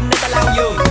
đêm nay ta lao giường.